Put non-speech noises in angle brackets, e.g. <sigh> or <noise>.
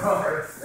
<laughs> dollars.